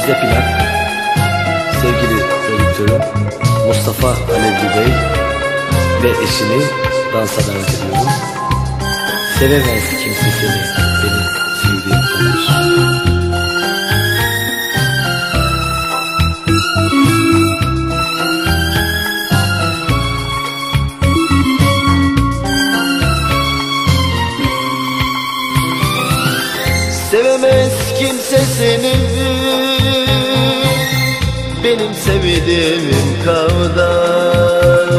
Beste Plak Sevgili prodüktörüm Mustafa Alevli Bey Ve eşini dansa davet ediyorum. Sevemez kimse seni benim sevdiğim kadar. Sevemez kimse seni Benim sevdiğim kadar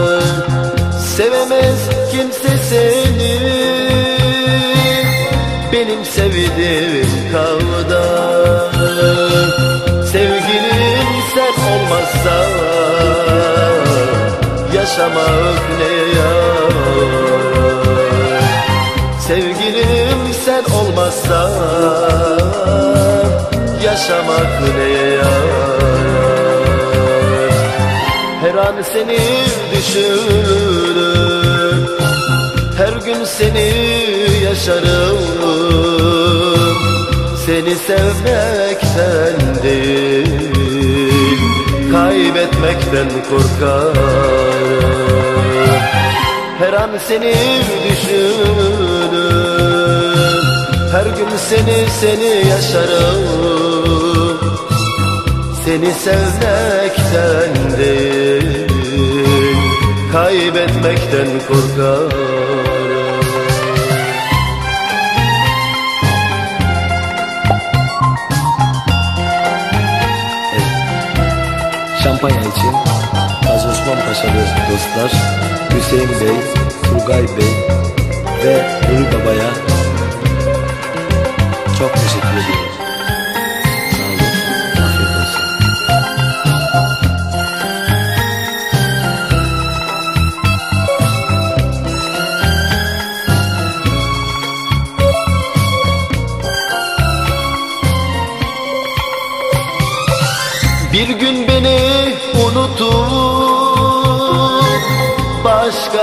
Sevemez kimse seni. Benim sevdiğim kadar Sevgilim sen olmazsa Yaşamak ne yarar Sevgilim sen olmazsa Yaşamak ne yarar Her an seni düşünürüm Her gün seni yaşarım. Seni sevmekten değil Kaybetmekten korkarım. Her an seni düşünürüm. Her gün seni seni yaşarım. Seni sevmekten değil Kaybetmekten korkarım Şampanya için Gazi Osman Paşa'lı dostlar Hüseyin Bey, Turgay Bey ve Nuri Baba'ya çok teşekkür ediyorum.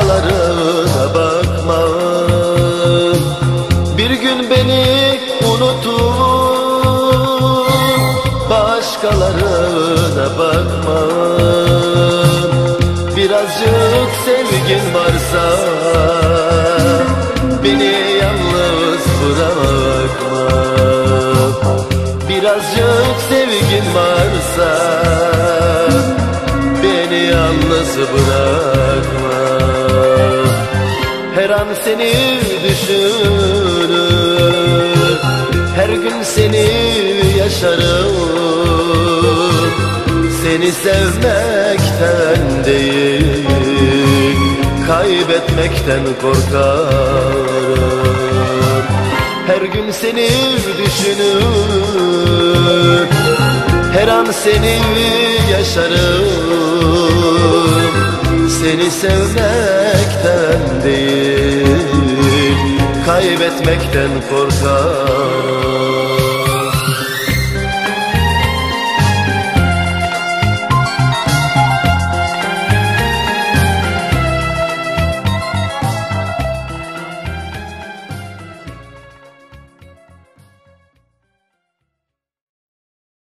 Başkalarına bakma. Bir gün beni unutup başkalarına bakma. Birazcık sevgin varsa beni yalnız bırakma. Birazcık sevgin varsa Beni yalnız bırakma Her an seni düşünür. Her gün seni yaşarım. Seni sevmekten değil Kaybetmekten korkarım. Her gün seni düşünür. Her an seni yaşarım Seni sevmekten değil Kaybetmekten korkarım